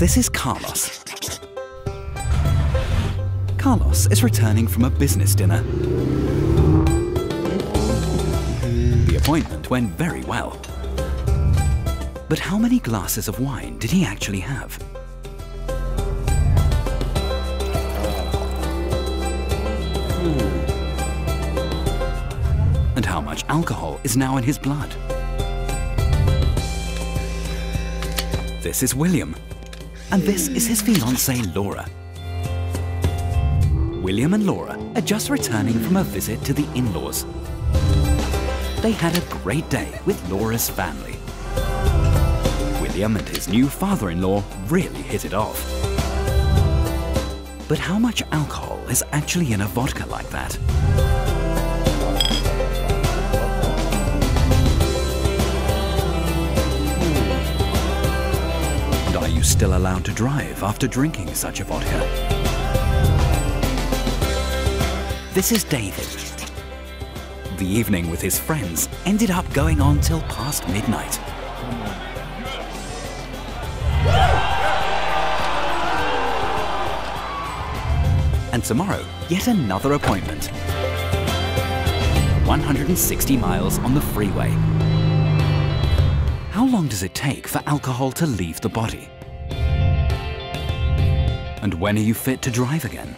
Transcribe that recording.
This is Carlos. Carlos is returning from a business dinner. The appointment went very well. But how many glasses of wine did he actually have? And how much alcohol is now in his blood? This is William, and this is his fiancée Laura. William and Laura are just returning from a visit to the in-laws. They had a great day with Laura's family. William and his new father-in-law really hit it off. But how much alcohol is actually in a vodka like that? Still allowed to drive after drinking such a vodka? This is David. The evening with his friends ended up going on till past midnight. And tomorrow, yet another appointment. 160 miles on the freeway. How long does it take for alcohol to leave the body? And when are you fit to drive again?